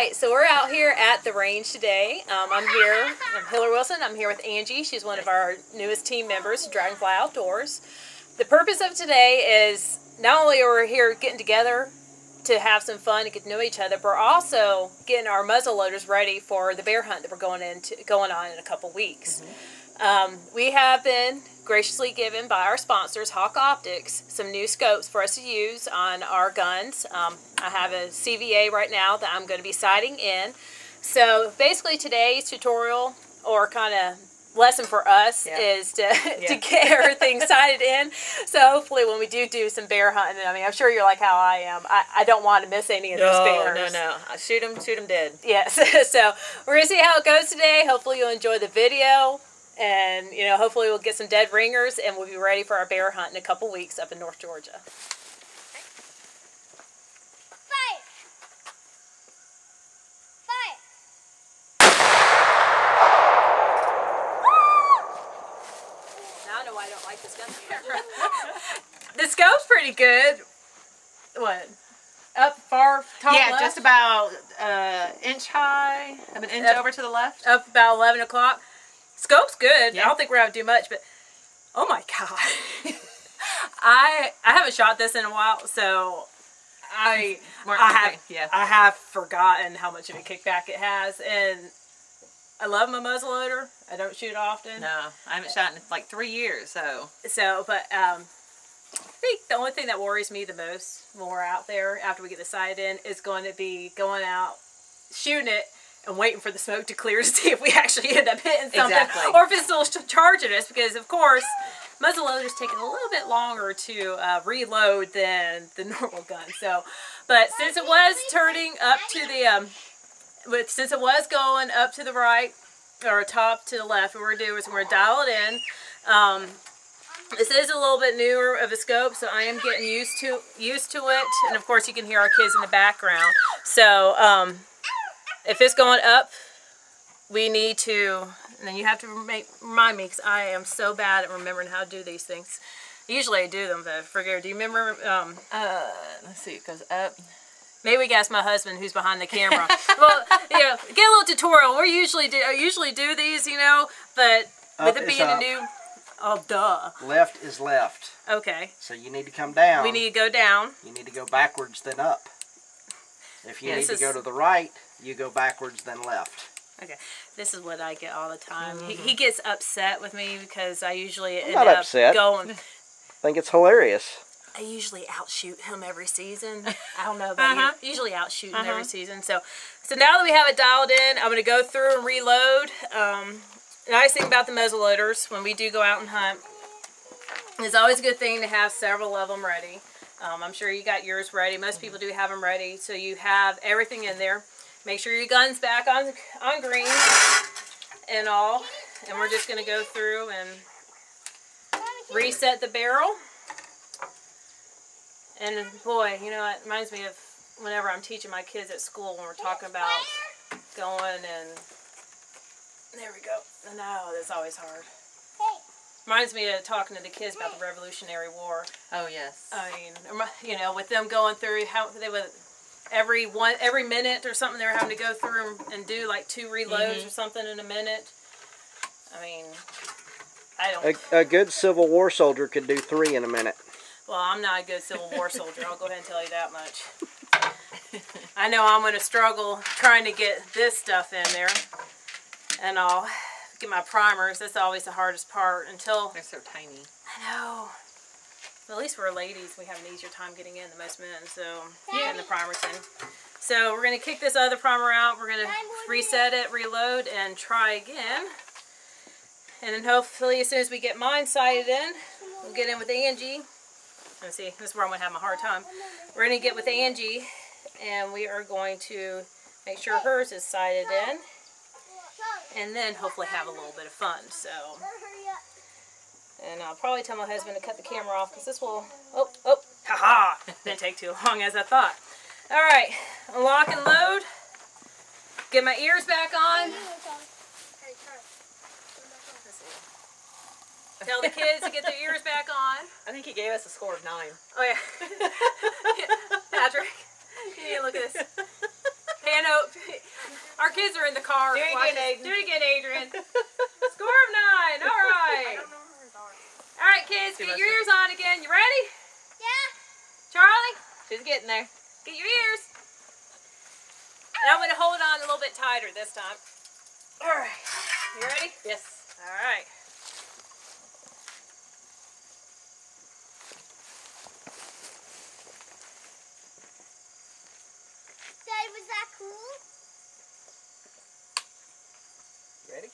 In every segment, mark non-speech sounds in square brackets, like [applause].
right, so we're out here at the range today. Um, I'm here, I'm Hilery Wilson. I'm here with Angie. She's one of our newest team members, Dragonfly Outdoors. The purpose of today is not only are we here getting together to have some fun and get to know each other, but we're also getting our muzzle loaders ready for the bear hunt that we're going into going on in a couple weeks. Um, we have been graciously given by our sponsors, Hawke Optics, some new scopes for us to use on our guns. Um, I have a CVA right now that I'm going to be sighting in. So basically today's tutorial or kind of lesson for us Yeah. is to, [laughs] Yeah. to get everything [laughs] sighted in. So hopefully when we do do some bear hunting, I mean, I'm sure you're like how I am. I, I don't want to miss any of those bears. no, no. I Shoot them, shoot them dead. Yes. [laughs] so we're gonna see how it goes today. Hopefully you'll enjoy the video, and you know, hopefully we'll get some dead ringers, and we'll be ready for our bear hunt in a couple weeks up in North Georgia. Fire! Fire! Now I know I don't like this gun camera. the scope's pretty good. What? Up far, top yeah, left? just about uh, inch high, an inch Yep. over to the left. up about eleven o'clock. Scope's good. I don't think we're gonna do much, but oh my god, [laughs] I I haven't shot this in a while, so I I have okay, yeah. I have forgotten how much of a kickback it has, and I love my muzzleloader. I don't shoot often, No, I haven't shot in like three years, so so but um, I think the only thing that worries me the most when we're out there after we get the sight in is going to be going out shooting it and waiting for the smoke to clear [laughs] to see if we actually end up hitting something Exactly. or if it's still charging us because of course muzzleloader's taking a little bit longer to uh, reload than the [laughs] normal gun so but since it was turning up to the um but since it was going up to the right or top to the left what we're gonna do is we're gonna dial it in um this is a little bit newer of a scope, so I am getting used to used to it. And of course, you can hear our kids in the background. So um, if it's going up, we need to. And then you have to make, remind me because I am so bad at remembering how to do these things. Usually I do them, but I forget. Do you remember? Um, uh, let's see, it goes up. maybe we can ask my husband who's behind the camera. well, [laughs] you know, get a little tutorial. We usually do. I usually do these, you know, but with it it is being a new. Oh, duh. Left is left. Okay. So you need to come down. We need to go down. You need to go backwards, then up. If you Yeah, need this to go to the right, you go backwards, then left. Okay, this is what I get all the time. He, he gets upset with me because I usually end not up upset. going. I [laughs] think it's hilarious. I usually outshoot him every season. [laughs] I don't know about Uh-huh. you. Usually outshoot him Uh-huh. every season. So, so now that we have it dialed in, I'm going to go through and reload. Um, the nice thing about the muzzle loaders when we do go out and hunt, it's always a good thing to have several of them ready. Um, I'm sure you got yours ready. Most people do have them ready, so you have everything in there. Make sure your gun's back on on green and all, and we're just going to go through and reset the barrel. And boy, you know, it reminds me of whenever I'm teaching my kids at school when we're talking about going and there we go. No, that's always hard. Reminds me of talking to the kids about the Revolutionary War. Oh yes. I mean, you know, with them going through how they would every one every minute or something they were having to go through and do like two reloads mm-hmm. or something in a minute. I mean, I don't. A, a good Civil War soldier could do three in a minute. Well, I'm not a good Civil War soldier. I'll go ahead and tell you that much. [laughs] I know I'm going to struggle trying to get this stuff in there. And I'll get my primers. That's always the hardest part until... They're so tiny. I know. At least we're ladies. We have an easier time getting in than most men. So, getting the primers in. So, we're going to kick this other primer out. We're going to reset it, reload, and try again. And then hopefully as soon as we get mine sighted in, we'll get in with Angie. Let's see, this is where I'm going to have my hard time. We're going to get with Angie, and we are going to make sure hers is sighted in, and then hopefully have a little bit of fun. So, and I'll probably tell my husband to cut the camera off, because this will, oh, oh, haha, didn't take too long as I thought. All right, unlock and load. Get my ears back on. Tell the kids to get their ears back on. I think he gave us a score of nine. Oh yeah. [laughs] Patrick, you need to look at this. Pan, o- Our kids are in the car. Do it again, watching- Aiden. Do it again, Adrian. Score of nine. All right. All right, kids, get your ears on again. You ready? Yeah. Charlie, She's getting there. get your ears. And I'm going to hold on a little bit tighter this time. All right. You ready? Yes. All right. Dad, was that cool? Ready?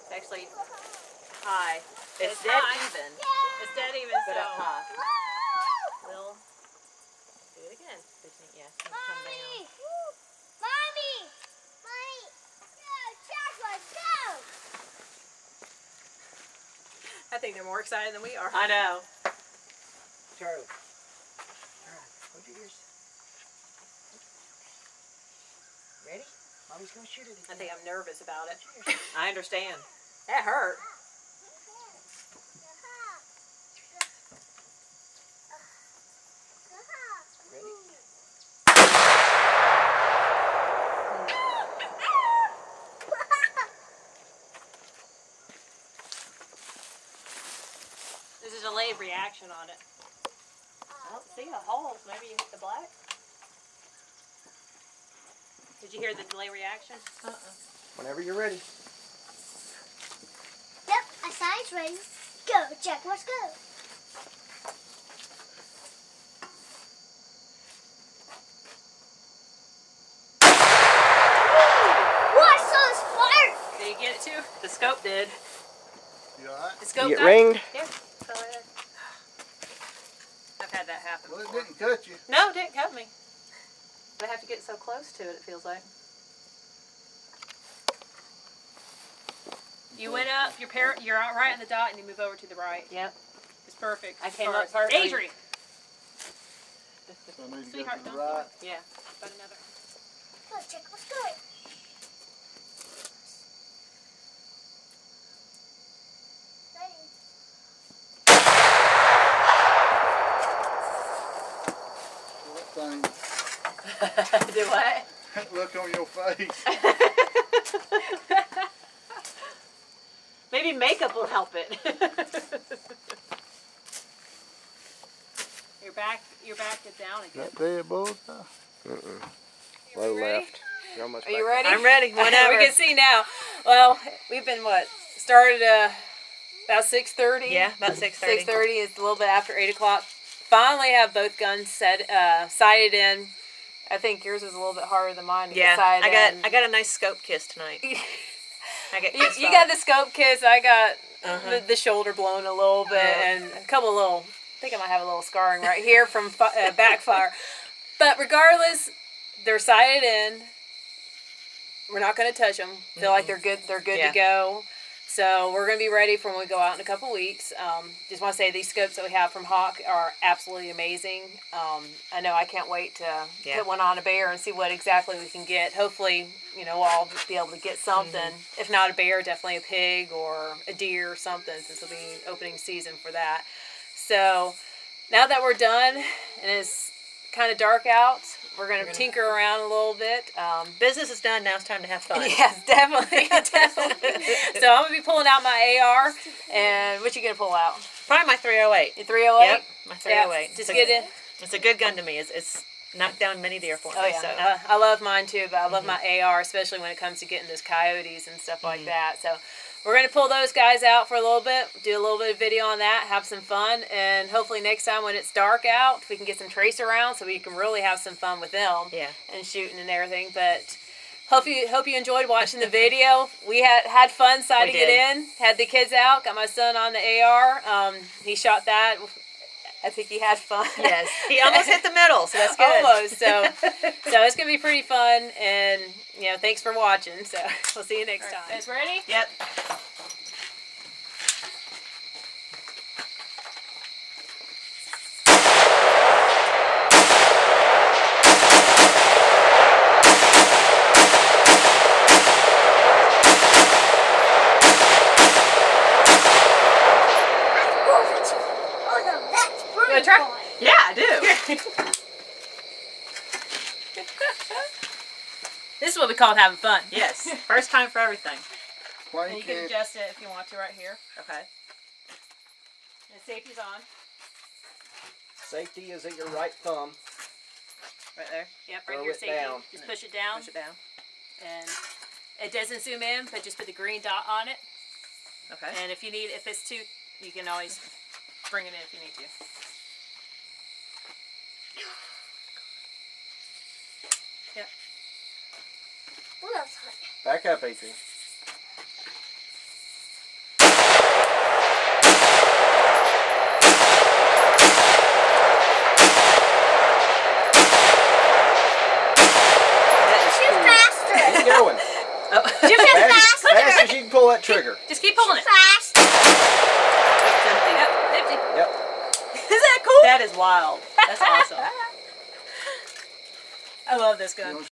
It's actually high. It's, It's dead high. even, It's dead even, but so up high. we'll Do it again. Yes. and come down. Mommy! Mommy! Mommy! Go, Jack, let's go! I think they're more excited than we are. I know. Charlie. Charlie, hold your ears. Ready? Mommy's gonna shoot it I again. think I'm nervous about it. I understand. That hurt. Ready? There's a delayed reaction on it. I don't see a hole. Maybe you hit the black. Did you hear the delay reaction? Uh-uh. Whenever you're ready. Yep, our side's ready. Go, Jack, let's go. What? So it's fire! Did you get it too? The scope did. You alright? The You scope get got ringed? Yeah. Fell right there. I've had that happen. Well, it before. didn't cut you. No, it didn't cut me. But I have to get so close to it, it feels like. You went up, your par- you're out right on the dot, and you move over to the right. Yep. It's perfect. I came far up as- perfectly. Adrian! So I need to go Sweetheart, to the don't right. Yeah. About another. Go, Jack, let's go. Ready? That [laughs] Do what? [laughs] look on your face. [laughs] Maybe makeup will help it. Your back, your back is down again. That dead bullseye. Mm-mm. You Low left. You're almost Are you back. ready? I'm ready. Whenever. we can see now. Well, we've been what? Started uh, about six thirty. Yeah, about 6:30. Six thirty is a little bit after eight o'clock. Finally, have both guns set uh, sighted in. I think yours is a little bit harder than mine to Yeah, I got in. I got a nice scope kiss tonight. [laughs] I got You, you got the scope kiss. I got Uh-huh. the, the shoulder blown a little bit, Yeah. and a couple little. I think I might have a little scarring right here from fi- uh, [laughs] backfire. But regardless, they're sighted in. We're not going to touch them. Feel like they're good. They're good Yeah. to go. So we're going to be ready for when we go out in a couple weeks. Um, just want to say these scopes that we have from Hawke are absolutely amazing. Um, I know I can't wait to Yeah. put one on a bear and see what exactly we can get. Hopefully, you know, I'll all be able to get something. Mm-hmm. If not a bear, definitely a pig or a deer or something, since it'll be opening season for that. So now that we're done and it's kind of dark out, we're gonna, gonna- tinker around a little bit. Um, Business is done. Now it's time to have fun. [laughs] Yes, definitely, definitely. [laughs] so I'm gonna be pulling out my AR, and what you gonna pull out? Probably my 308. Your 308. Yep, my 308. Just it's get a, it. It's a good gun to me. It's, it's knocked down many deer for me. Oh yeah, So. uh, I love mine too, but I love my AR, especially when it comes to getting those coyotes and stuff like that. So we're gonna pull those guys out for a little bit, do a little bit of video on that, have some fun, and hopefully next time when it's dark out, we can get some trace around so we can really have some fun with them yeah. and shooting and everything. But hope you hope you enjoyed watching the video. We had had fun sighting it did. in. Had the kids out. Got my son on the AR. Um, he shot that. I think he had fun. Yes. He [laughs] almost hit the middle, so that's good. Almost. So [laughs] so it's gonna be pretty fun. And you know, thanks for watching. So [laughs] we'll see you next time. Guys, ready? Yep. want to try? Yeah, I do. this is what we call having fun. yes. [laughs] First time for everything. Why And you you can adjust it if you want to right here. Okay. And safety's on. Safety is at your right thumb. Right there. Yep, right Throw here, safety. down. Just push it down, Push it down. and it doesn't zoom in, but just put the green dot on it. Okay. And if you need, if it's too, you can always bring it in if you need to. What hot? Back up, Adrian. That is Too cool. faster. Keep going. [laughs] Oh. Jim, Fast, fast. fast as you can pull that trigger. Just keep pulling it. Fast. It's empty. Yep, empty. Yep. [laughs] Isn't that cool? That is wild. That's awesome. [laughs] I love this gun. know,